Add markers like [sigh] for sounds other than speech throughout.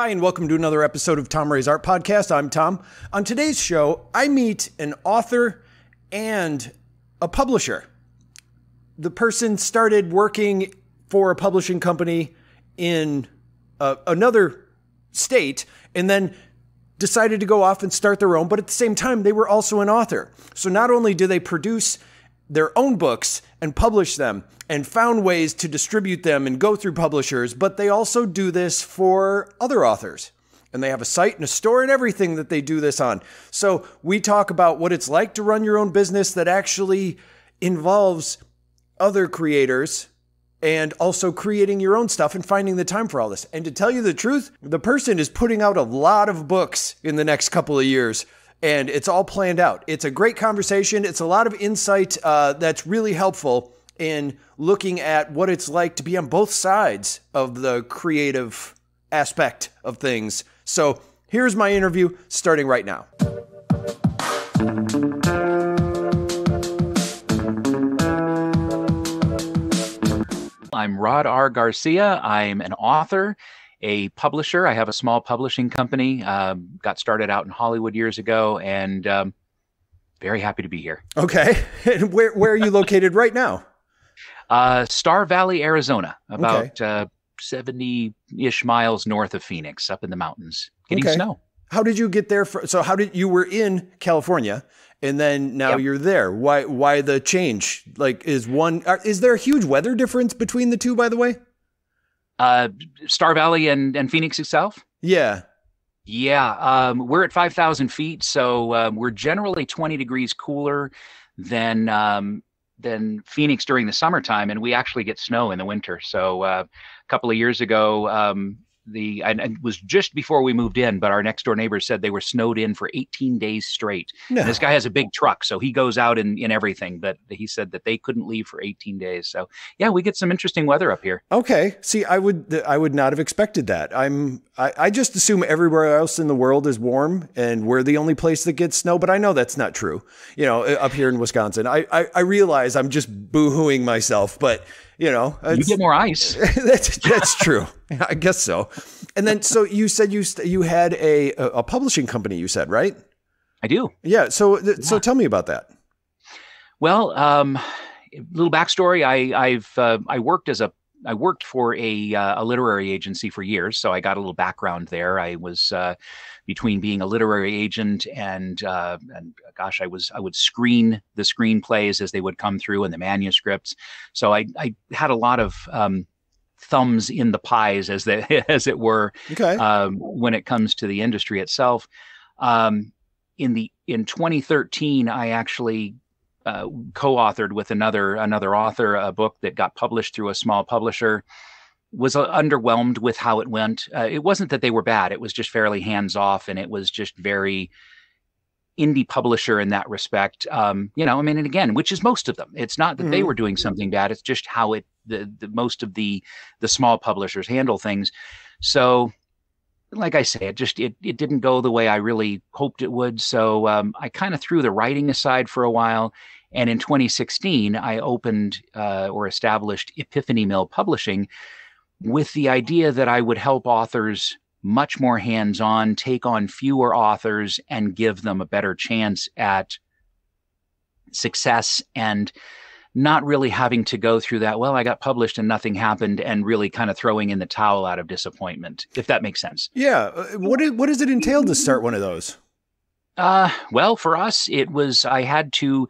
Hi, and welcome to another episode of Tom Ray's Art Podcast. I'm Tom. On today's show, I meet an author and a publisher. The person started working for a publishing company in uh, another state and then decided to go off and start their own, but at the same time, they were also an author. So not only do they produce their own books and publish them and found ways to distribute them and go through publishers, but they also do this for other authors. And they have a site and a store and everything that they do this on. So we talk about what it's like to run your own business that actually involves other creators and also creating your own stuff and finding the time for all this. And to tell you the truth, the person is putting out a lot of books in the next couple of years. And it's all planned out. It's a great conversation. It's a lot of insight uh, that's really helpful in looking at what it's like to be on both sides of the creative aspect of things. So here's my interview starting right now. I'm Rod R. Garcia. I'm an author, a publisher. I have a small publishing company. Um, got started out in Hollywood years ago, and um, very happy to be here. Okay, [laughs] and where where are you located right now? Uh, Star Valley, Arizona, about uh, seventy-ish miles north of Phoenix, up in the mountains, getting Okay. snow. How did you get there? For, so how did you were in California, and then now Yep. you're there? Why why the change? Like, is one are, is there a huge weather difference between the two? By the way, Uh, Star Valley and and Phoenix itself. yeah. Yeah, um, we're at 5,000 feet, so um, we're generally 20 degrees cooler than um, than Phoenix during the summertime, and we actually get snow in the winter. So uh, a couple of years ago, um, the and it was just before we moved in, but our next door neighbors said they were snowed in for 18 days straight. No. This guy has a big truck, so he goes out in in everything, but he said that they couldn't leave for 18 days. So yeah, we get some interesting weather up here. Okay. See, I would I would not have expected that. I'm I, I just assume everywhere else in the world is warm and we're the only place that gets snow, but I know that's not true. You know, uh, up here in Wisconsin. I I, I realize I'm just boo-hooing myself, but you know, You get more ice. [laughs] that's that's true. [laughs] I guess so. And then so you said you you had a a publishing company you said, right? I do. Yeah, so th- so tell me about that. Well, um, little backstory. I I've uh, I worked as a I worked for a uh, a literary agency for years, so I got a little background there. I was uh, between being a literary agent and uh, and gosh, I was I would screen the screenplays as they would come through and the manuscripts. So I I had a lot of um, thumbs in the pies, as they [laughs] as it were, Okay. um, when it comes to the industry itself. Um, in the in 2013, I actually uh, co-authored with another another author a book that got published through a small publisher. Was uh, underwhelmed with how it went. Uh, it wasn't that they were bad; it was just fairly hands off, and it was just very indie publisher in that respect. Um, you know, I mean, and again, which is most of them. It's not that they Mhm. were doing something bad; it's just how it the, the most of the the small publishers handle things. So like I say, it just it it didn't go the way I really hoped it would. So um, I kind of threw the writing aside for a while. And in 2016, I opened uh, or established Epiphanymill Publishing with the idea that I would help authors much more hands on, take on fewer authors, and give them a better chance at success and not really having to go through that. Well, I got published and nothing happened, and really kind of throwing in the towel out of disappointment, if that makes sense. Yeah. uh, What is, what does it entail to start one of those? Uh, well, for us, it was I had to,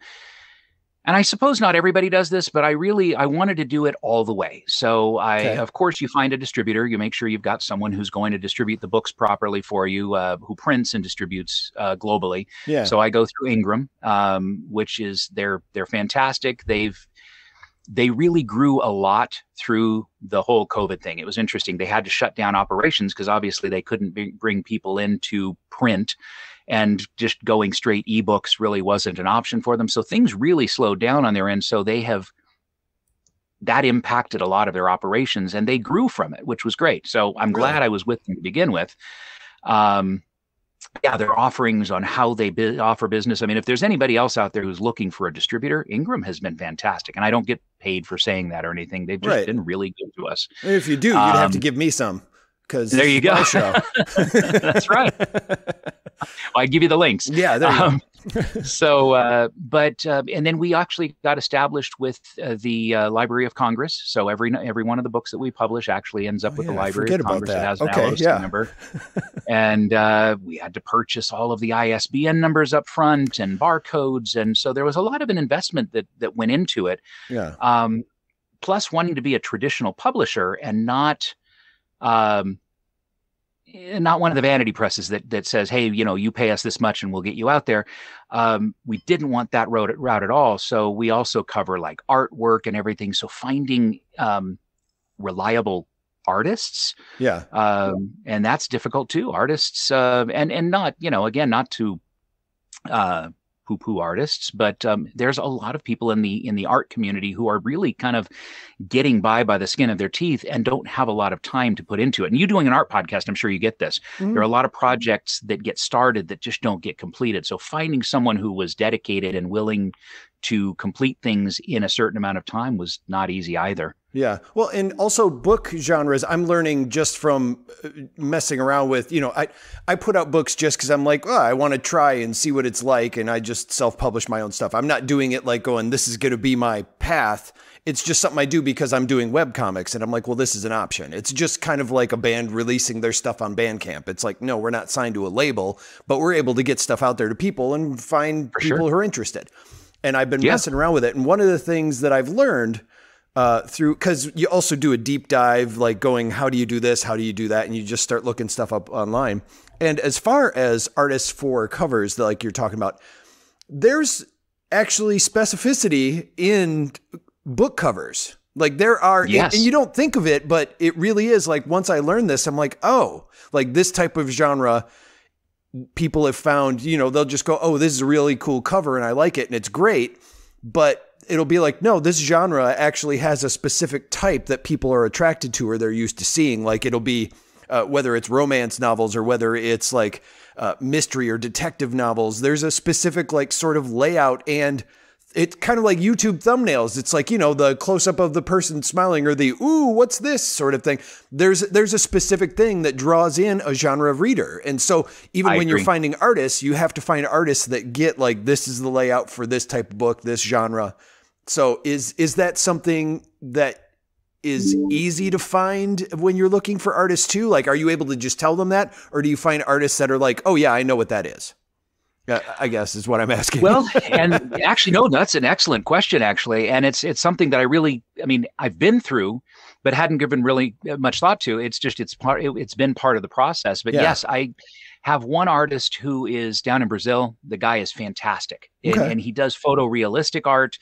and I suppose not everybody does this, but I really I wanted to do it all the way. So I, Okay. of course, you find a distributor. You make sure you've got someone who's going to distribute the books properly for you, uh, who prints and distributes uh, globally. Yeah. So I go through Ingram, um, which is they're they're fantastic. They've they really grew a lot through the whole COVID thing. It was interesting. They had to shut down operations because obviously they couldn't be, bring people in to print, and just going straight ebooks really wasn't an option for them. So things really slowed down on their end. So they have that impacted a lot of their operations, and they grew from it, which was great. So I'm Really? glad I was with them to begin with. Um, yeah, their offerings on how they bu- offer business. I mean, if there's anybody else out there who's looking for a distributor, Ingram has been fantastic, and I don't get paid for saying that or anything. They've just Right. been really good to us. if you do, you'd have to um, give me some because there you go. [laughs] Show. That's right. [laughs] I give you the links. Yeah, there you um, go. so, uh, but uh, and then we actually got established with uh, the uh, Library of Congress. So every every one of the books that we publish actually ends up oh, with yeah, the Library of Congress. That. has an okay, yeah. number, and uh, we had to purchase all of the ISBN numbers up front and barcodes, and so there was a lot of an investment that that went into it. Yeah. Um, plus, wanting to be a traditional publisher and not um, not one of the vanity presses that that says, "Hey, you know, you pay us this much and we'll get you out there." Um, we didn't want that route, route at all. So we also cover like artwork and everything. So finding um, reliable artists, yeah, um, and that's difficult too. Artists, uh, and and not you know, again, not to uh, poo-poo artists, but um, there's a lot of people in the in the art community who are really kind of getting by by the skin of their teeth and don't have a lot of time to put into it. And you doing an art podcast, I'm sure you get this. Mm-hmm. There are a lot of projects that get started that just don't get completed. So finding someone who was dedicated and willing to complete things in a certain amount of time was not easy either. Yeah. Well, and also book genres, I'm learning just from uh, messing around with, you know, I, I put out books just because I'm like, oh, I want to try and see what it's like. And I just self publish my own stuff. I'm not doing it like going, this is going to be my path. It's just something I do because I'm doing web comics. And I'm like, well, this is an option. It's just kind of like a band releasing their stuff on Bandcamp. It's like, no, we're not signed to a label, but we're able to get stuff out there to people and find For people sure. who are interested and I've been yeah. messing around with it. And one of the things that I've learned uh, through, because you also do a deep dive, like going, how do you do this? How do you do that? And you just start looking stuff up online. And as far as artists for covers, like you're talking about, there's actually specificity in book covers. Like there are, yes. and you don't think of it, but it really is. Like once I learned this, I'm like, oh, like this type of genre people have found, you know, they'll just go, oh, this is a really cool cover and I like it and it's great. But it'll be like, no, this genre actually has a specific type that people are attracted to or they're used to seeing. Like it'll be uh, whether it's romance novels or whether it's like uh, mystery or detective novels, there's a specific like sort of layout and it's kind of like YouTube thumbnails. It's like, you know, the close up of the person smiling or the ooh, what's this sort of thing. There's there's a specific thing that draws in a genre of reader. And so even I when agree. you're finding artists, you have to find artists that get like this is the layout for this type of book, this genre. So is is that something that is easy to find when you're looking for artists too? Like are you able to just tell them that or do you find artists that are like, "Oh yeah, I know what that is?" I guess is what I'm asking. well, [laughs] and actually, no, that's an excellent question, actually, and it's it's something that I really, I mean, I've been through, but hadn't given really much thought to. It's just it's part, it, has been part of the process. But yeah. yes, I have one artist who is down in Brazil. The guy is fantastic, okay. and, and, he does photorealistic art.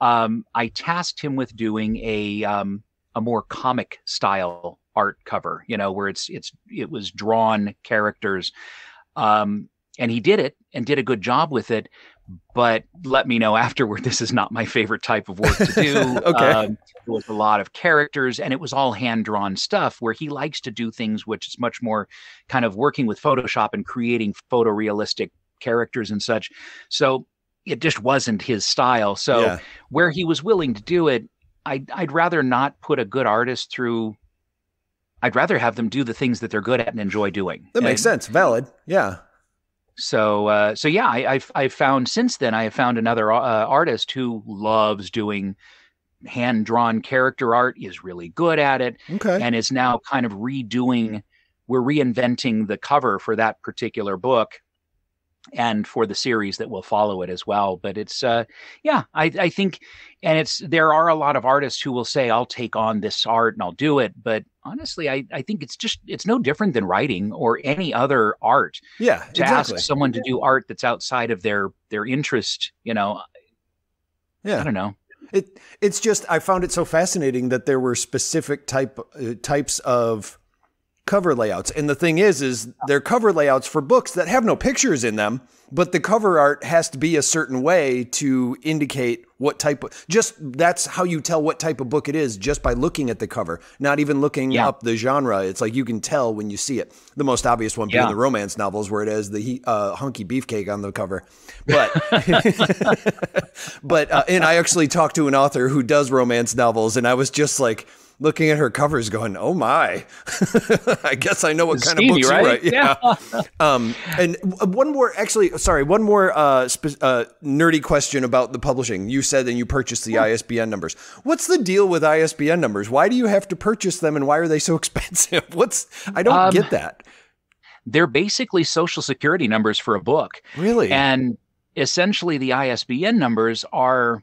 Um, I tasked him with doing a um, a more comic style art cover, you know, where it's it's it was drawn characters. Um, and he did it and did a good job with it but let me know afterward this is not my favorite type of work to do [laughs] okay um, there was a lot of characters and it was all hand drawn stuff where he likes to do things which is much more kind of working with photoshop and creating photorealistic characters and such so it just wasn't his style so yeah. where he was willing to do it I'd, I'd rather not put a good artist through I'd rather have them do the things that they're good at and enjoy doing. That makes sense. Valid. Yeah. So, uh, so yeah, I, have I've found since then I have found another uh, artist who loves doing hand drawn character art, is really good at it, okay. and is now kind of redoing. We're reinventing the cover for that particular book, and for the series that will follow it as well. But it's uh, yeah, I, I think, and it's there are a lot of artists who will say, "I'll take on this art and I'll do it," but honestly, I, I think it's just it's no different than writing or any other art. Yeah, to exactly. ask someone to do art that's outside of their their interest, you know. Yeah, I don't know. It it's just I found it so fascinating that there were specific type uh, types of cover layouts. And the thing is, is they're cover layouts for books that have no pictures in them, but the cover art has to be a certain way to indicate what type of just that's how you tell what type of book it is just by looking at the cover, not even looking yeah. up the genre. It's like you can tell when you see it. The most obvious one being yeah. the romance novels where it has the uh, hunky beefcake on the cover. But [laughs] but uh, and I actually talked to an author who does romance novels, and I was just like looking at her covers, going, "Oh my!" [laughs] I guess I know what It's kind of books right? you write. Yeah. [laughs] um, and one more, actually, sorry, one more uh, spe- uh, nerdy question about the publishing. You said that you purchased the ISBN numbers. What's the deal with ISBN numbers? Why do you have to purchase them, and why are they so [laughs] expensive? What's I don't Um, get that. They're basically social security numbers for a book. Really? And essentially, the ISBN numbers are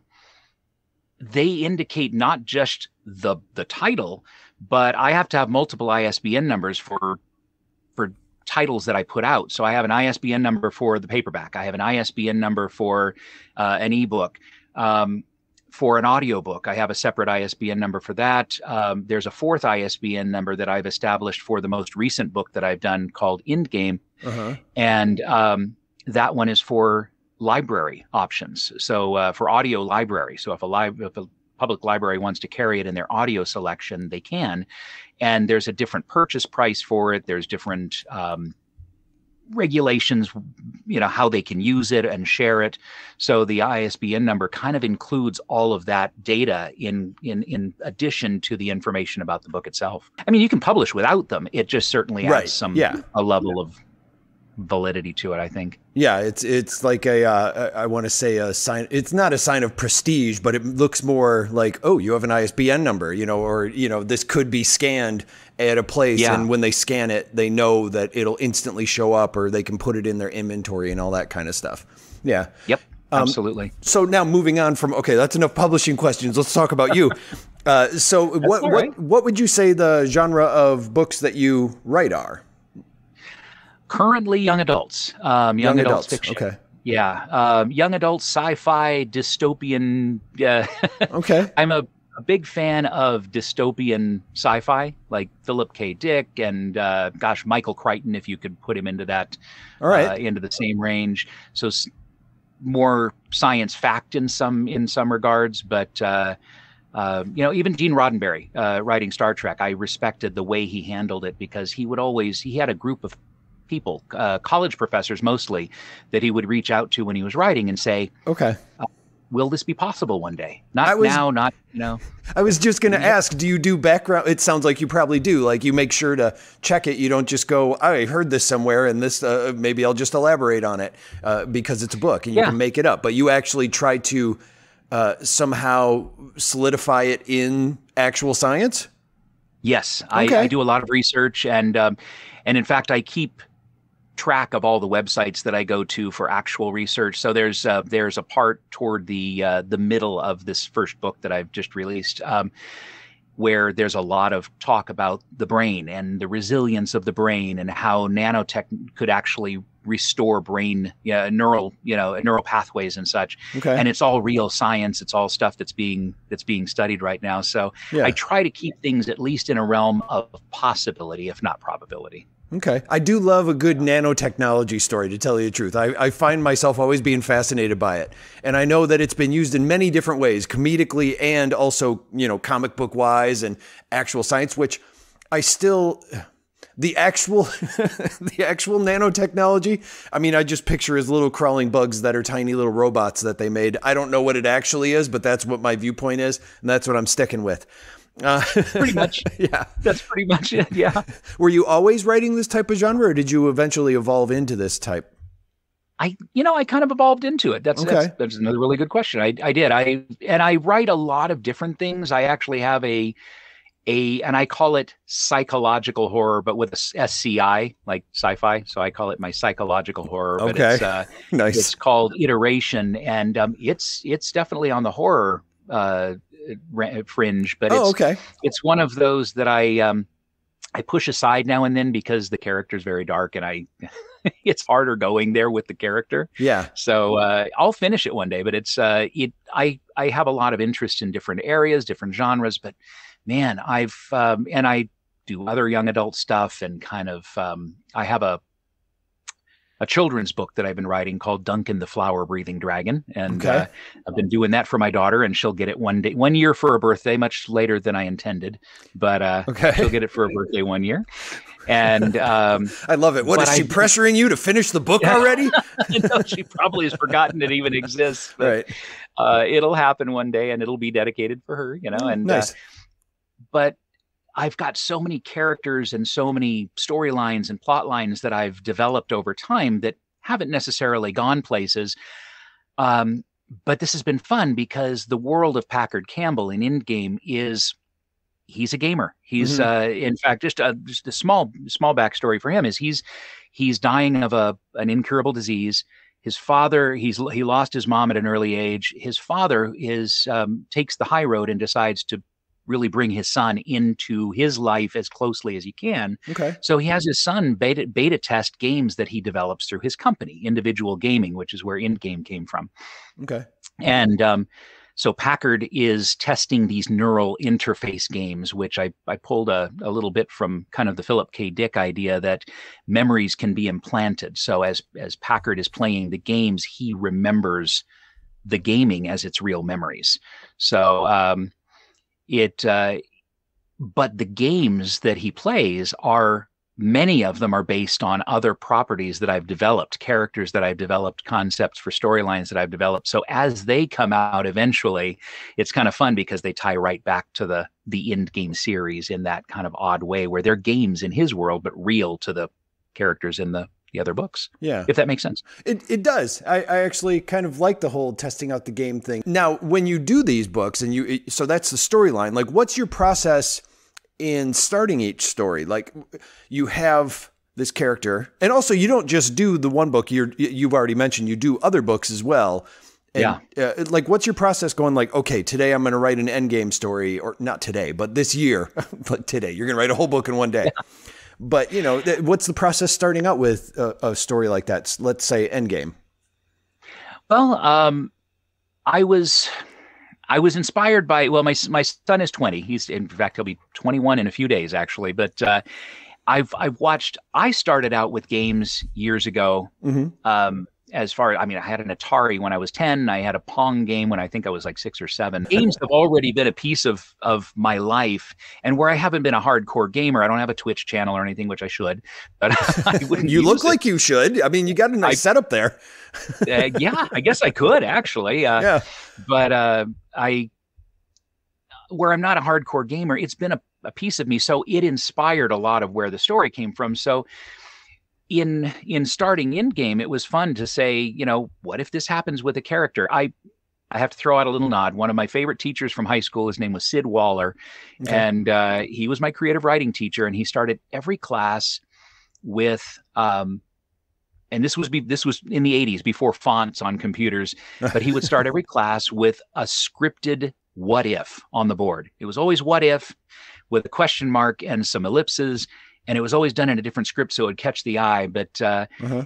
they indicate not just the the title, but I have to have multiple ISBN numbers for for titles that I put out. So I have an ISBN number for the paperback. I have an ISBN number for uh, an ebook. Um, for an audiobook, I have a separate ISBN number for that. Um, there's a fourth ISBN number that I've established for the most recent book that I've done called indGame uh-huh. and um, that one is for library options. So uh, for audio library. So if a live if a public library wants to carry it in their audio selection, they can. And there's a different purchase price for it. There's different um, regulations, you know, how they can use it and share it. So the ISBN number kind of includes all of that data in in in addition to the information about the book itself. I mean, you can publish without them. It just certainly adds Right, some yeah. a level of validity to it. I think. Yeah, it's it's like a uh, I want to say a sign. It's not a sign of prestige, but it looks more like oh, you have an ISBN number, you know, or you know, this could be scanned at a place, Yeah. and when they scan it, they know that it'll instantly show up, or they can put it in their inventory and all that kind of stuff. Yeah. Yep. Um, Absolutely. So now moving on from okay, that's enough publishing questions. Let's talk about you. [laughs] uh, so what all what what would you say the genre of books that you write are? Currently, young adults. Um, young, Young adults, adults, fiction. okay. Yeah. Um, young adults, sci-fi, dystopian. Uh, [laughs] Okay. I'm a, a big fan of dystopian sci-fi, like Philip K. Dick and uh, gosh, Michael Crichton, if you could put him into that, All right. uh, into the same range. So s- more science fact in some in some regards, but uh, uh, you know, even Gene Roddenberry uh, writing Star Trek, I respected the way he handled it because he would always he had a group of people, uh, college professors mostly, that he would reach out to when he was writing and say, okay. "Will this be possible one day? Not was- now, not you know." [laughs] I was just going to ask, do you do background? It sounds like you probably do. Like you make sure to check it. You don't just go, I heard this somewhere and this, uh, maybe I'll just elaborate on it uh, because it's a book and you Yeah. can make it up. But you actually try to uh, somehow solidify it in actual science? Yes, I, I do a lot of research, and um, and in fact, I keep track of all the websites that I go to for actual research. So there's uh, there's a part toward the uh, the middle of this first book that I've just released. Um, where there's a lot of talk about the brain and the resilience of the brain and how nanotech could actually restore brain yeah, neural you know neural pathways and such Okay. and it's all real science it's all stuff that's being that's being studied right now so Yeah. i try to keep things at least in a realm of possibility if not probability Okay. I do love a good nanotechnology story, to tell you the truth. I, I find myself always being fascinated by it. And I know that it's been used in many different ways, comedically and also, you know, comic book wise and actual science, which I still. The actual, [laughs] the actual nanotechnology. I mean, I just picture as little crawling bugs that are tiny little robots that they made. I don't know what it actually is, but that's what my viewpoint is, and that's what I'm sticking with. Uh, pretty much [laughs] yeah. that's pretty much it yeah [laughs] Were you always writing this type of genre, or did you eventually evolve into this type? I, you know, I kind of evolved into it. That's Okay. that's, that's another really good question. I, I did. I and I write a lot of different things. I actually have a, a, and I call it psychological horror, but with a SCI, like sci-fi. So I call it my psychological horror. But Okay. it's, uh, [laughs] Nice. it's called Iteration, and um, it's it's definitely on the horror uh, fringe. But oh, it's okay. it's one of those that I um I push aside now and then because the character's very dark and I [laughs] it's harder going there with the character. Yeah. So uh, I'll finish it one day, but it's uh it I I have a lot of interest in different areas, different genres, but man, I've um and I do other young adult stuff and kind of um I have a a children's book that I've been writing called Duncan the Flower Breathing Dragon. And Okay. uh, I've been doing that for my daughter, and she'll get it one day, one year for her birthday, much later than I intended. But uh, Okay. she'll get it for her birthday one year. And um, [laughs] I love it. What is she I- [laughs] pressuring you to finish the book already? [laughs] you know, she probably has forgotten it even exists. But right. uh, it'll happen one day, and it'll be dedicated for her. You know, and uh, Nice. but I've got so many characters and so many storylines and plot lines that I've developed over time that haven't necessarily gone places. Um, but this has been fun because the world of Packard Campbell in indGame is he's a gamer. He's mm-hmm. uh, in fact just a just a small small backstory for him is he's he's dying of a an incurable disease. His father he's he lost his mom at an early age. His father is um, takes the high road and decides to really bring his son into his life as closely as he can. Okay. So he has his son beta beta test games that he develops through his company, Individual Gaming, which is where indGame came from. Okay. And um, so Packard is testing these neural interface games, which I, I pulled a, a little bit from kind of the Philip K. Dick idea that memories can be implanted. So as as Packard is playing the games, he remembers the gaming as its real memories. So um, it uh, but the games that he plays are many of them are based on other properties that I've developed, characters that I've developed, concepts for storylines that I've developed. So as they come out eventually, it's kind of fun because they tie right back to the the indGame series in that kind of odd way where they're games in his world but real to the characters in the the other books. Yeah. If that makes sense. It, it does. I, I actually kind of like the whole testing out the game thing. Now, when you do these books and you, so that's the storyline, like what's your process in starting each story? Like you have this character and also you don't just do the one book you're, you've already mentioned, you do other books as well. And, yeah. Uh, like, what's your process going? Like, okay, today I'm going to write an indGame story, or not today, but this year, [laughs] but today you're going to write a whole book in one day. Yeah. But you know, what's the process starting out with a, a story like that? Let's say indGame. Well, um, I was I was inspired by well, my my son is twenty. He's in fact he'll be twenty one in a few days actually. But uh, I've I've watched. I started out with games years ago. Mm-hmm. Um, as far as I mean, I had an Atari when I was 10. I had a Pong game when I think I was like six or seven. Games have already been a piece of of my life. And where I haven't been a hardcore gamer, I don't have a Twitch channel or anything, which I should. But [laughs] I wouldn't. you look it. like you should. I mean, you got a nice I, setup there. uh, yeah, I guess I could actually. Uh, yeah. But uh, I, where I'm not a hardcore gamer, it's been a, a piece of me. So it inspired a lot of where the story came from. So in in starting indGame, it was fun to say, you know, what if this happens with a character? I I have to throw out a little nod. One of my favorite teachers from high school, his name was Sid Waller, okay. and uh, he was my creative writing teacher. And he started every class with, um, and this was be, this was in the '80s before fonts on computers. [laughs] But he would start every class with a scripted "what if" on the board. It was always "what if" with a question mark and some ellipses and it was always done in a different script so it would catch the eye. But uh, uh-huh.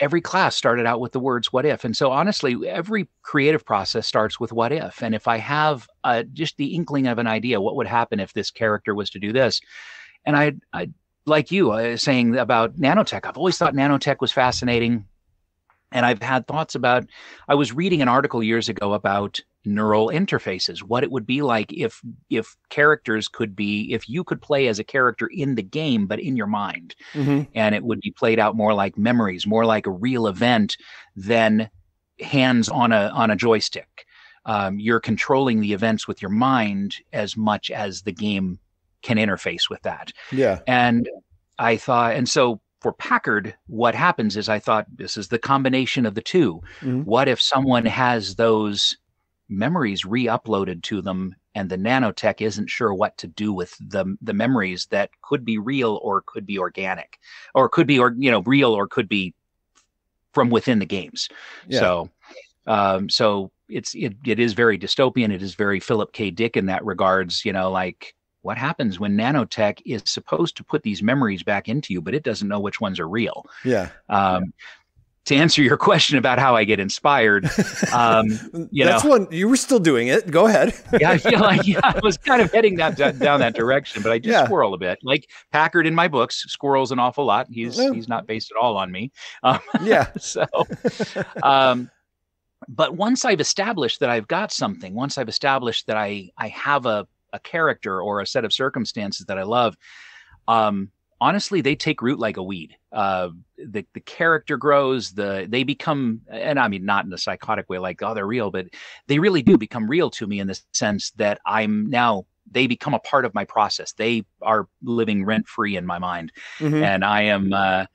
every class started out with the words "what if," and so honestly, every creative process starts with "what if." And if I have uh, just the inkling of an idea, what would happen if this character was to do this? And I, I like you uh, saying about nanotech. I've always thought nanotech was fascinating and I've had thoughts about. I was reading an article years ago about neural interfaces, what it would be like if if characters could be if you could play as a character in the game but in your mind, mm-hmm. and it would be played out more like memories, more like a real event than hands on a on a joystick. Um, you're controlling the events with your mind as much as the game can interface with that. Yeah, and I thought, and so for Packard, what happens is I thought this is the combination of the 2 mm-hmm. What if someone has those memories re-uploaded to them and the nanotech isn't sure what to do with the the memories that could be real or could be organic or could be or you know real or could be from within the games. Yeah. So um so it's it, it is very dystopian it is very Philip K Dick in that regards, you know, like what happens when nanotech is supposed to put these memories back into you, but it doesn't know which ones are real? Yeah. Um, to answer your question about how I get inspired, [laughs] um, you that's know, one you were still doing it. Go ahead. [laughs] yeah, I feel like [laughs] yeah, I was kind of heading that down that direction, but I just yeah. squirrel a bit. Like Packard in my books, squirrels an awful lot. He's he's not based at all on me. Um, yeah. so, um, but once I've established that I've got something, once I've established that I I have a a character or a set of circumstances that I love, um, honestly, they take root like a weed. Uh, the the character grows, the they become, and I mean not in a psychotic way, like oh they're real, but they really do become real to me in the sense that I'm now they become a part of my process. They are living rent free in my mind, mm-hmm. and I am uh,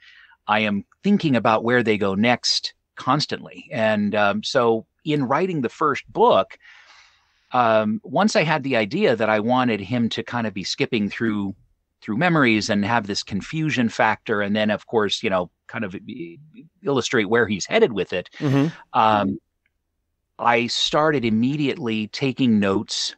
I am thinking about where they go next constantly. And um, so, in writing the first book, um, once I had the idea that I wanted him to kind of be skipping through through memories and have this confusion factor, and then of course, you know, kind of illustrate where he's headed with it. Mm-hmm. Um, I started immediately taking notes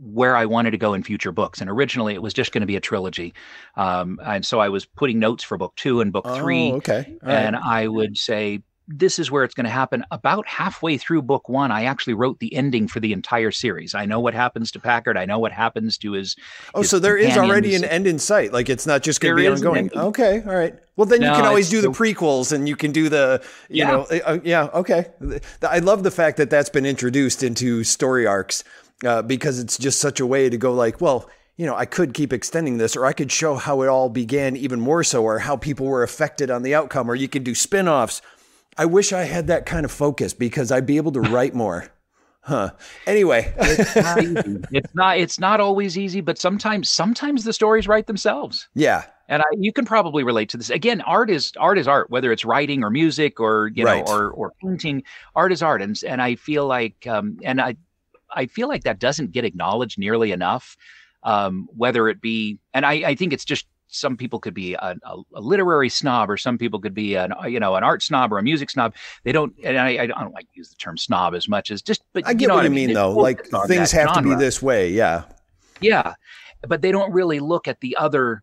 where I wanted to go in future books. And originally it was just going to be a trilogy. Um, and so I was putting notes for book two and book oh, three. Okay. All and right. I would say, this is where it's going to happen. About halfway through book one, I actually wrote the ending for the entire series. I know what happens to Packard. I know what happens to his. Oh, his so there is already an end in sight. Like it's not just going to be ongoing. Okay, all right. Well, then no, you can always do the prequels, and you can do the, you yeah. know, uh, yeah. Okay. I love the fact that that's been introduced into story arcs uh, because it's just such a way to go like, well, you know, I could keep extending this, or I could show how it all began even more so, or how people were affected on the outcome, or you could do spin offs. I wish I had that kind of focus because I'd be able to write [laughs] more. Huh. Anyway, it's, not it's not it's not always easy, but sometimes sometimes the stories write themselves. Yeah. And I, you can probably relate to this. Again, art is art is art, whether it's writing or music or you right. know or or painting. Art is art, and and I feel like um, and I I feel like that doesn't get acknowledged nearly enough. Um, whether it be, and I, I think it's just some people could be a, a, literary snob, or some people could be an you know an art snob or a music snob. They don't, and I, I don't like to use the term snob as much as just. But I get you know what, what you mean, mean though. Like things have genre. to be this way. Yeah. Yeah, but they don't really look at the other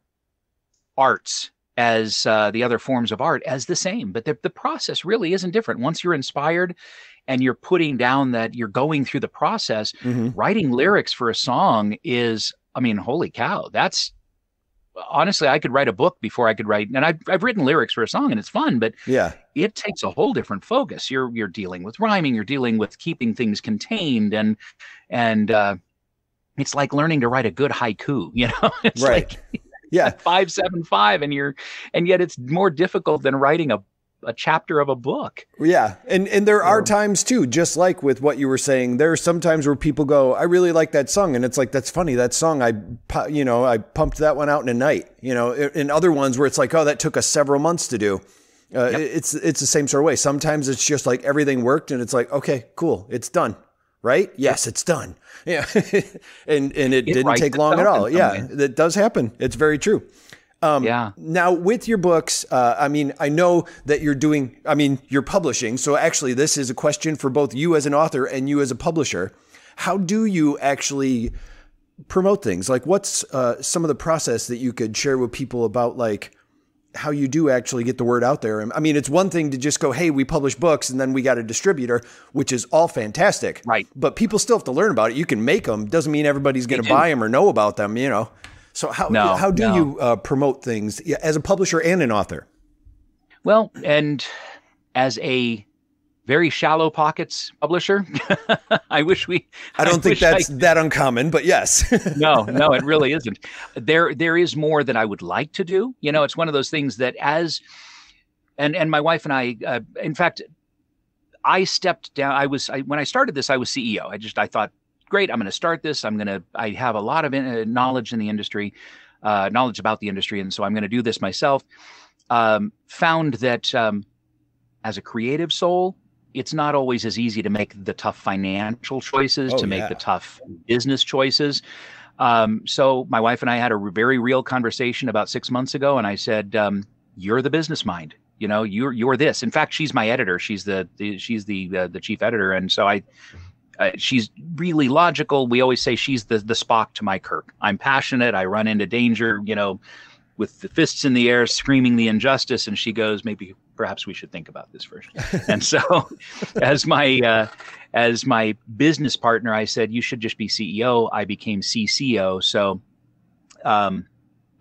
arts as uh, the other forms of art as the same. But the, the process really isn't different. Once you're inspired and you're putting down that you're going through the process, mm-hmm. writing lyrics for a song is, I mean, holy cow, that's honestly, I could write a book before I could write, and I've, I've written lyrics for a song and it's fun, but yeah, it takes a whole different focus. You're, you're dealing with rhyming, you're dealing with keeping things contained and, and, uh, it's like learning to write a good haiku, [laughs] you know, it's right. like, yeah, [laughs] five, seven, five, and you're, and yet it's more difficult than writing a a chapter of a book. Yeah. And and there are times too, just like with what you were saying, there are some times where people go, I really like that song. And it's like, that's funny. That song, I, you know, I pumped that one out in a night, you know, in other ones where it's like, oh, that took us several months to do. Uh, yep. It's it's the same sort of way. Sometimes it's just like everything worked, and it's like, okay, cool, it's done, right? Yes, it's done. [laughs] Yeah, and and it, it didn't take long at all. Yeah, that does happen. It's very true. Um, yeah. Now, with your books, uh, I mean, I know that you're doing, I mean, you're publishing. So actually, this is a question for both you as an author and you as a publisher. How do you actually promote things? Like, what's uh, some of the process that you could share with people about, like, how you do actually get the word out there? I mean, it's one thing to just go, hey, we publish books and then we got a distributor, which is all fantastic. Right. But people still have to learn about it. You can make them, doesn't mean everybody's going to buy them or know about them, you know? So how no, how do no. you uh, promote things as a publisher and an author? Well, and as a very shallow pockets publisher, [laughs] I wish we. I don't I think that's I, that uncommon, but yes. [laughs] no, no, it really isn't. There, there is more that I would like to do. You know, it's one of those things that as, and and my wife and I, uh, in fact, I stepped down. I was I, when I started this, I was CEO. I just I thought great, I'm going to start this. I'm going to, I have a lot of in, uh, knowledge in the industry, uh, knowledge about the industry. And so I'm going to do this myself. Um, found that um, as a creative soul, it's not always as easy to make the tough financial choices, oh, to make yeah. the tough business choices. Um, so my wife and I had a very real conversation about six months ago, and I said, um, "You're the business mind. You know, you're you're this. In fact, she's my editor. She's the, the she's the, the the chief editor, and so I uh, she's really logical. We always say she's the the Spock to my Kirk. I'm passionate. I run into danger, you know, with the fists in the air, screaming the injustice, and she goes, maybe perhaps we should think about this first. [laughs] and so, [laughs] as my uh, as my business partner, I said you should just be CEO. I became CCO. So, um,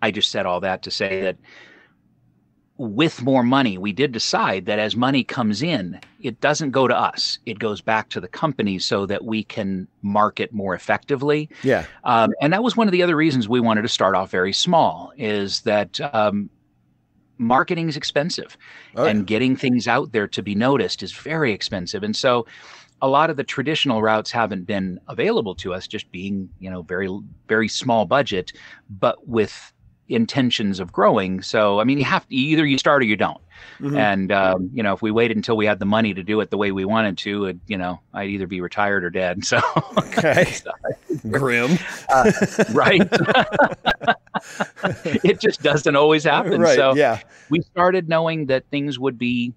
I just said all that to say that with more money, we did decide that as money comes in, it doesn't go to us. It goes back to the company so that we can market more effectively. Yeah. Um, and that was one of the other reasons we wanted to start off very small is that um, marketing is expensive oh, and yeah. getting things out there to be noticed is very expensive. And so a lot of the traditional routes haven't been available to us, just being you know very very small budget, but with intentions of growing. So I mean, you have to either you start or you don't. Mm-hmm. And um, you know, if we waited until we had the money to do it the way we wanted to, it, you know, I'd either be retired or dead. [laughs] So okay, [laughs] grim, [laughs] uh, right? it just doesn't always happen. Right, so yeah, we started knowing that things would be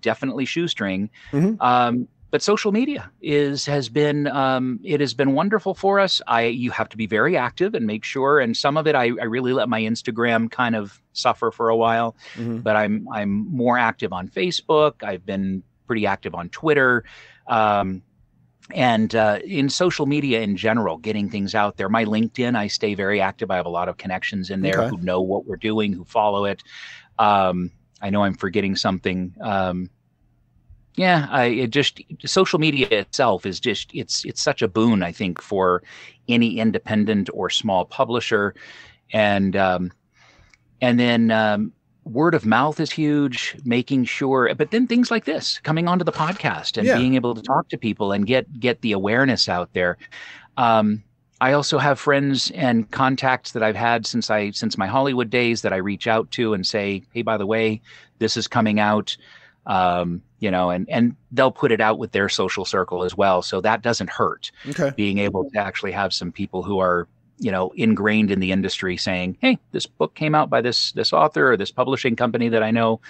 definitely shoestring. Mm-hmm. Um, but social media is has been um, it has been wonderful for us. I you have to be very active and make sure. And some of it, I, I really let my Instagram kind of suffer for a while. Mm-hmm. But I'm I'm more active on Facebook. I've been pretty active on Twitter. Um, and uh, in social media in general, getting things out there. My LinkedIn, I stay very active. I have a lot of connections in there okay. who know what we're doing, who follow it. Um, I know I'm forgetting something. Um, yeah, I it just social media itself is just it's it's such a boon I think for any independent or small publisher, and um, and then um, word of mouth is huge. Making sure, but then things like this coming onto the podcast and yeah. being able to talk to people and get get the awareness out there. Um, I also have friends and contacts that I've had since I since my Hollywood days that I reach out to and say, hey, by the way, this is coming out um, you know, and and they'll put it out with their social circle as well. So that doesn't hurt. Okay. Being able to actually have some people who are you know ingrained in the industry saying, "Hey, this book came out by this this author or this publishing company that I know.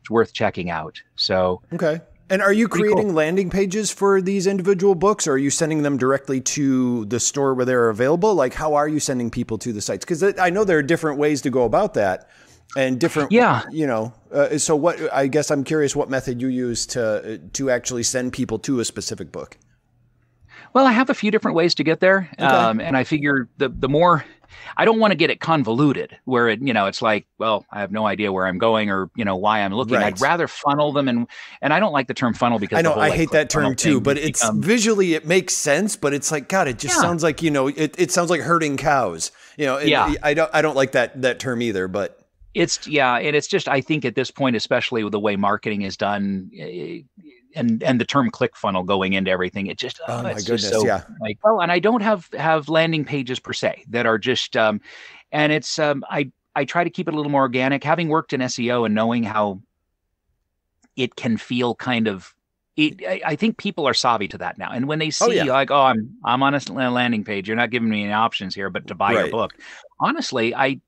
It's worth checking out." So okay. And are you creating cool. landing pages for these individual books, or are you sending them directly to the store where they're available? Like, how are you sending people to the sites? Because I know there are different ways to go about that and different yeah you know uh, so what i guess i'm curious what method you use to to actually send people to a specific book well i have a few different ways to get there okay. um, and i figure the the more i don't want to get it convoluted where it you know it's like well i have no idea where i'm going or you know why i'm looking right. i'd rather funnel them and and i don't like the term funnel because i know whole, i like, hate that term too but it's become, visually it makes sense but it's like god it just yeah. sounds like you know it, it sounds like herding cows you know it, yeah. i don't i don't like that that term either but it's yeah, and it's just I think at this point, especially with the way marketing is done, eh, and and the term click funnel going into everything, it just oh, oh my goodness, so, yeah. Like well, and I don't have have landing pages per se that are just, um, and it's um, I I try to keep it a little more organic. Having worked in SEO and knowing how it can feel kind of it, I think people are savvy to that now. And when they oh, see oh, yeah. like, oh, I'm I'm on a landing page, you're not giving me any options here, but to buy right. your book. Honestly, I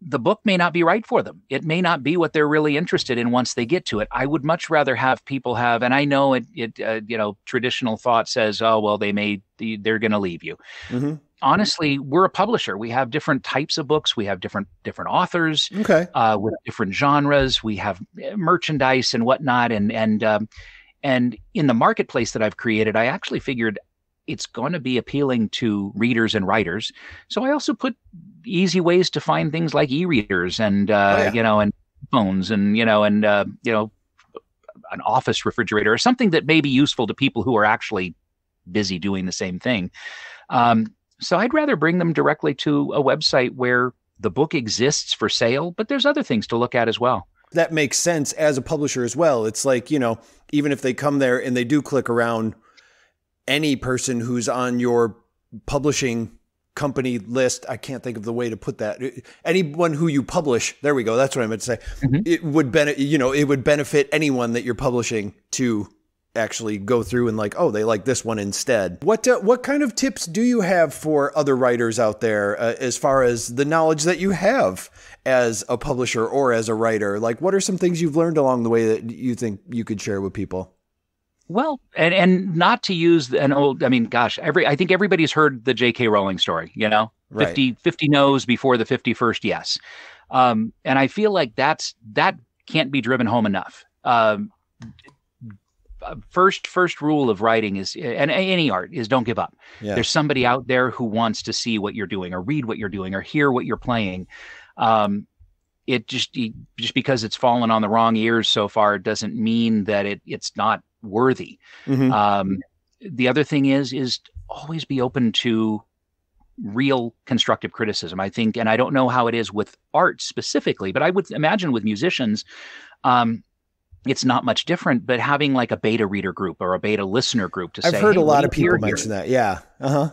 the book may not be right for them. It may not be what they're really interested in once they get to it. I would much rather have people have, and I know it, it uh, you know, traditional thought says, oh, well, they may, they're going to leave you. Mm-hmm. Honestly, we're a publisher. We have different types of books. We have different different authors. Okay. Uh, with different genres. We have eh, merchandise and whatnot. And and um, and in the marketplace that I've created, I actually figured it's going to be appealing to readers and writers. So I also put easy ways to find things like e-readers and uh, oh, yeah. you know and phones and you know and uh, you know an office refrigerator or something that may be useful to people who are actually busy doing the same thing. Um, so I'd rather bring them directly to a website where the book exists for sale, but there's other things to look at as well. That makes sense as a publisher as well. It's like, you know, even if they come there and they do click around any person who's on your publishing company list. I can't think of the way to put that. Anyone who you publish, there we go. That's what I meant to say. Mm-hmm. It would benefit, you know, it would benefit anyone that you're publishing to actually go through and like, oh, they like this one instead. What uh, what kind of tips do you have for other writers out there uh, as far as the knowledge that you have as a publisher or as a writer? Like, what are some things you've learned along the way that you think you could share with people? Well, and and not to use an old, I mean, gosh, every I think everybody's heard the J.K. Rowling story. You know, right. 50, 50 no's before the fifty first yes, um, and I feel like that's that can't be driven home enough. Um, first first rule of writing is and any art is don't give up yeah. there's somebody out there who wants to see what you're doing or read what you're doing or hear what you're playing um, it just just because it's fallen on the wrong ears so far doesn't mean that it it's not worthy. Mm-hmm. Um, the other thing is is always be open to real constructive criticism. I think, and I don't know how it is with art specifically, but I would imagine with musicians, um, it's not much different, but having like a beta reader group or a beta listener group to say, I've heard hey, a lot of people mention here? that. Yeah. Uh huh.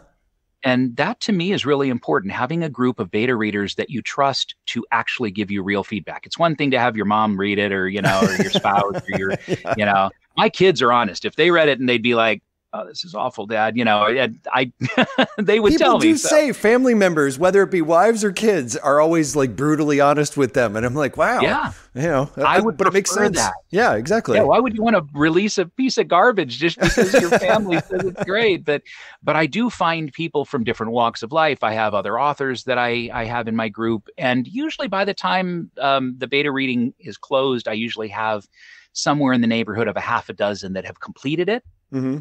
And that to me is really important. Having a group of beta readers that you trust to actually give you real feedback. It's one thing to have your mom read it or, you know, or your spouse or your, [laughs] yeah. you know, my kids are honest. If they read it and they'd be like, oh, this is awful, dad, you know, and I, [laughs] they would People tell do me. so- say family members, whether it be wives or kids, are always like brutally honest with them, and I'm like, wow, yeah. you know, I uh, would but it makes sense. that. Yeah, exactly. Yeah, why would you want to release a piece of garbage just because your family says it's [laughs] great? But but I do find people from different walks of life. I have other authors that I I have in my group, and usually by the time um, the beta reading is closed, I usually have somewhere in the neighborhood of a half a dozen that have completed it hmm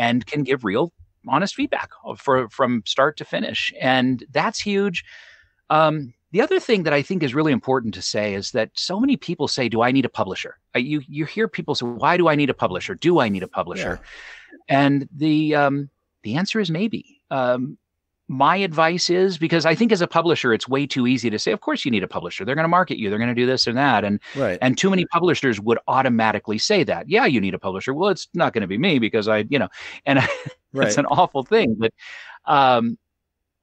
and can give real honest feedback for from start to finish. And that's huge. Um, the other thing that i think is really important to say is that so many people say do i need a publisher? Uh, you you hear people say why do i need a publisher? Do i need a publisher? And the um, the answer is maybe. Um, my advice is because I think as a publisher, it's way too easy to say, of course you need a publisher. They're going to market you. They're going to do this and that. And Right. and too many publishers would automatically say that. Yeah, you need a publisher. Well, it's not going to be me because I, you know, and [laughs] right. it's an awful thing. But um,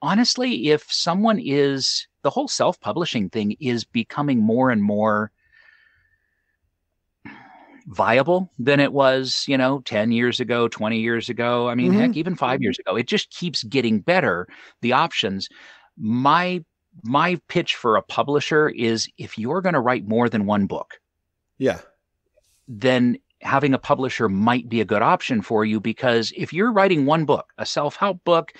honestly, if someone is the whole self-publishing thing is becoming more and more viable than it was, you know, 10 years ago, 20 years ago. I mean, Mhm. heck, even five years ago. It just keeps getting better. The options. My my pitch for a publisher is if you're going to write more than one book, yeah. then having a publisher might be a good option for you because if you're writing one book, a self-help book,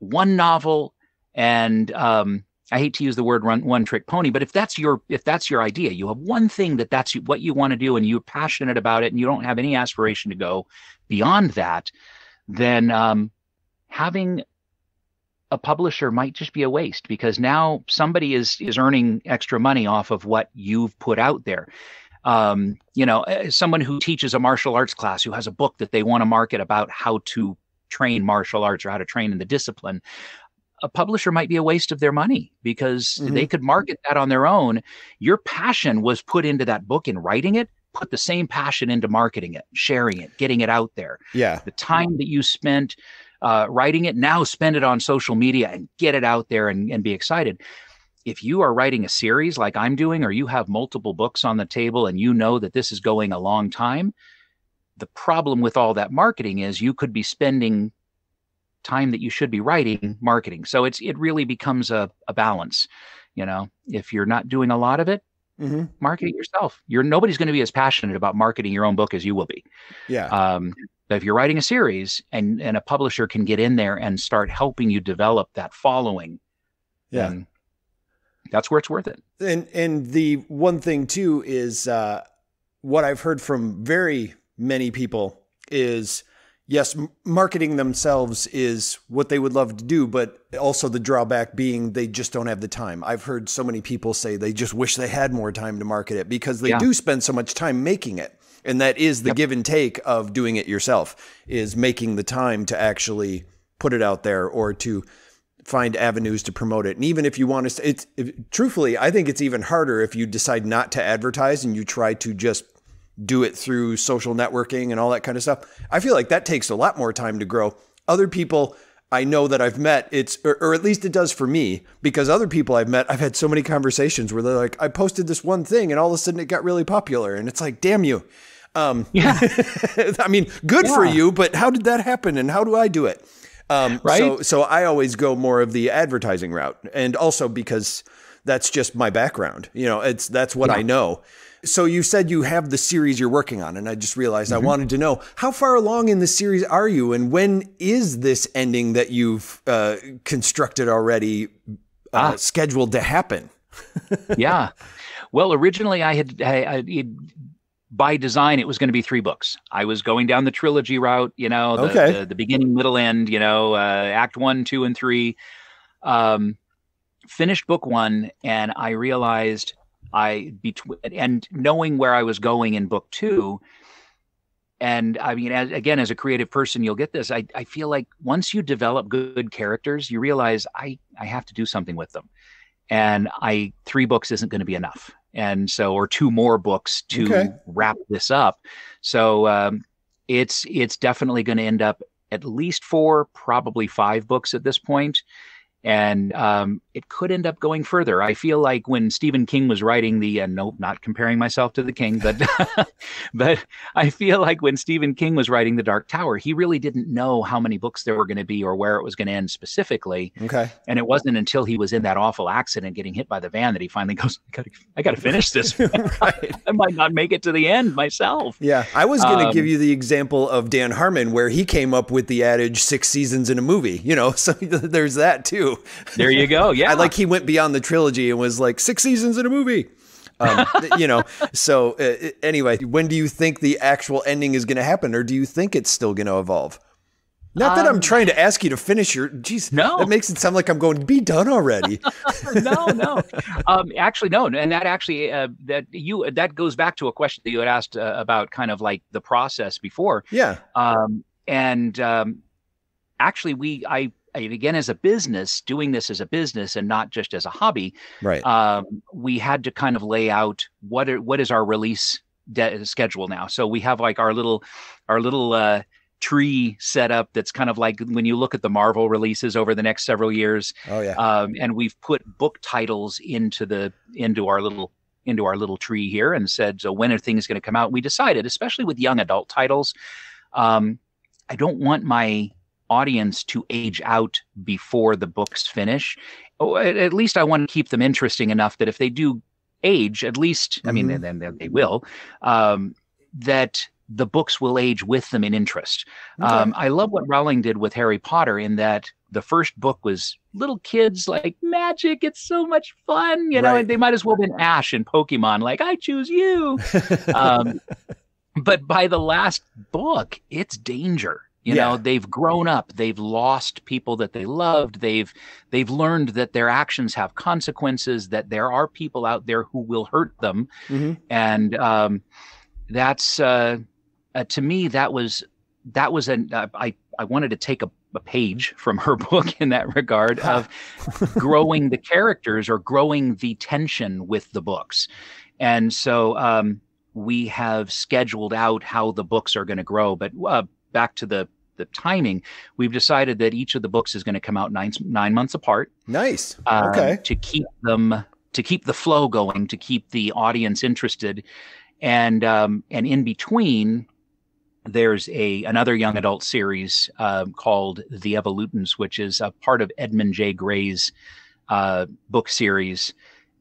one novel, and um, I hate to use the word run, one trick pony, but if that's your if that's your idea, you have one thing that that's what you want to do, and you're passionate about it, and you don't have any aspiration to go beyond that, then um, having a publisher might just be a waste because now somebody is is earning extra money off of what you've put out there um, you know, uh, someone who teaches a martial arts class who has a book that they want to market about how to train martial arts or how to train in the discipline. A publisher might be a waste of their money because Mhm. they could market that on their own. Your passion was put into that book in writing it. Put the same passion into marketing it, sharing it, getting it out there. Yeah. The time that you spent uh, writing it, now spend it on social media and get it out there and, and be excited if you are writing a series like I'm doing, or you have multiple books on the table and you know that this is going a long time, the problem with all that marketing is you could be spending time that you should be writing marketing. So it's it really becomes a, a balance. You know, if you're not doing a lot of it, hmm market it yourself. You're nobody's going to be as passionate about marketing your own book as you will be. Yeah. Um, but if you're writing a series and and a publisher can get in there and start helping you develop that following, yeah. that's where it's worth it. And and the one thing too is uh, what I've heard from very many people is yes, marketing themselves is what they would love to do, but also the drawback being they just don't have the time. I've heard so many people say they just wish they had more time to market it because they Yeah. do spend so much time making it. And that is the Yep. give and take of doing it yourself is making the time to actually put it out there or to find avenues to promote it. And even if you want to, it's it, truthfully, I think it's even harder if you decide not to advertise and you try to just do it through social networking and all that kind of stuff. I feel like that takes a lot more time to grow. Other people I know that I've met, it's, or, or at least it does for me, because other people I've met, I've had so many conversations where they're like, I posted this one thing and all of a sudden it got really popular. And it's like, damn you. Um, Yeah. [laughs] I mean, good for you, but how did that happen and how do I do it? Um, Right? So, so I always go more of the advertising route, and also because that's just my background. You know, it's that's what I know. So you said you have the series you're working on, and I just realized Mm-hmm. I wanted to know how far along in the series are you, and when is this ending that you've uh, constructed already uh, Ah. scheduled to happen? [laughs] [laughs] yeah. Well, originally I had, I, I, it, by design, it was going to be three books. I was going down the trilogy route, you know, the, Okay. the, the beginning, middle, end, you know, uh, act one, two, and three. Um, finished book one, and I realized I between and knowing where I was going in book two. And I mean, as, again, as a creative person, you'll get this. I, I feel like once you develop good characters, you realize I, I have to do something with them and I three books isn't going to be enough. and so or two more books to Okay. wrap this up. So um, it's it's definitely going to end up at least four, probably five books at this point. And um, it could end up going further. I feel like when Stephen King was writing the, uh, nope, not comparing myself to the King, but [laughs] but I feel like when Stephen King was writing The Dark Tower, he really didn't know how many books there were going to be or where it was going to end specifically. Okay. And it wasn't until he was in that awful accident getting hit by the van that he finally [laughs] goes, I gotta, I gotta finish this. [laughs] right. I might not make it to the end myself. Yeah, I was going to Um, give you the example of Dan Harmon, where he came up with the adage six seasons in a movie. You know, so there's that too. [laughs] There you go. Yeah. I like he went beyond the trilogy and was like six seasons in a movie. Um, [laughs] you know, so uh, anyway, when do you think the actual ending is going to happen, or do you think it's still going to evolve? Not that I'm Um, trying to ask you to finish your. Geez, No. that makes it sound like I'm going. Be done already. [laughs] no, no. Um, actually, no. And that actually, uh, that you, that goes back to a question that you had asked uh, about kind of like the process before. yeah. Um, and um, actually, we, I, again, as a business, doing this as a business and not just as a hobby, Right. um, we had to kind of lay out what are, what is our release de- schedule now. So we have like our little our little uh, tree set up that's kind of like when you look at the Marvel releases over the next several years, oh yeah. um, and we've put book titles into the into our little into our little tree here and said so when are things going to come out we decided especially with young adult titles um, i don't want my audience to age out before the books finish oh, at, least i want to keep them interesting enough that if they do age at least i mean Mhm. then, then they will um, that the books will age with them in interest Okay. um, I love what Rowling did with Harry Potter in that the first book was little kids like magic. It's so much fun, you know. Right. And they might as well have been Ash and Pokemon, like I choose you. [laughs] Um, but by the last book, it's danger. You Yeah. know, they've grown up. They've lost people that they loved. They've they've learned that their actions have consequences. That there are people out there who will hurt them Mhm. and um, that's uh, uh, to me that was that was an uh, I I wanted to take a, a page from her [laughs] book in that regard of [laughs] growing the characters or growing the tension with the books, and so um, we have scheduled out how the books are going to grow. But uh, back to the the timing, we've decided that each of the books is going to come out nine nine months apart Nice. um, okay. to keep them to keep the flow going to keep the audience interested and um, and in between there's a another young adult series um, called the evolutants which is a part of edmund j gray's uh, book series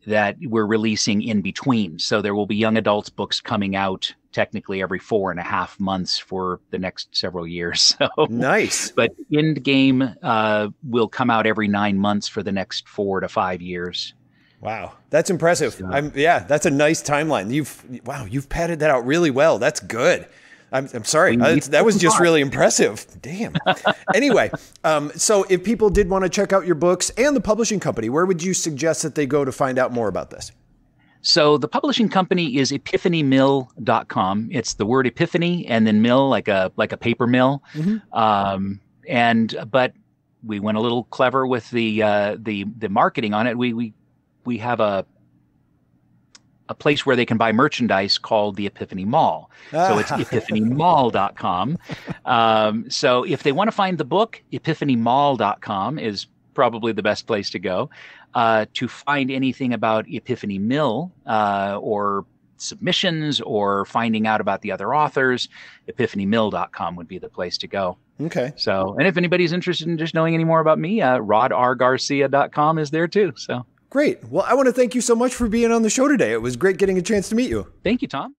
that we're releasing in between so there will be young adults books coming out technically every four and a half months for the next several years [laughs] so Nice. but indGame uh, will come out every nine months for the next four to five years. Wow, that's impressive. So- I'm yeah, that's a nice timeline. You've wow, you've padded that out really well. That's good. I'm, I'm sorry, Uh, that was just really impressive. Damn. [laughs] anyway, um, so if people did want to check out your books and the publishing company, where would you suggest that they go to find out more about this? So the publishing company is epiphanymill.com. It's the word epiphany and then mill like a like a paper mill. Mhm. Um, and but we went a little clever with the uh, the the marketing on it. We we we have a a place where they can buy merchandise called the Epiphany Mall. So it's epiphanymall.com. Um, so if they want to find the book, epiphanymall.com is probably the best place to go. Uh, to find anything about Epiphanymill uh, or submissions or finding out about the other authors, epiphanymill.com would be the place to go. okay. So, and if anybody's interested in just knowing any more about me, uh, rodrgarcia.com is there too. So Great. Well, I want to thank you so much for being on the show today. It was great getting a chance to meet you. thank you, Tom.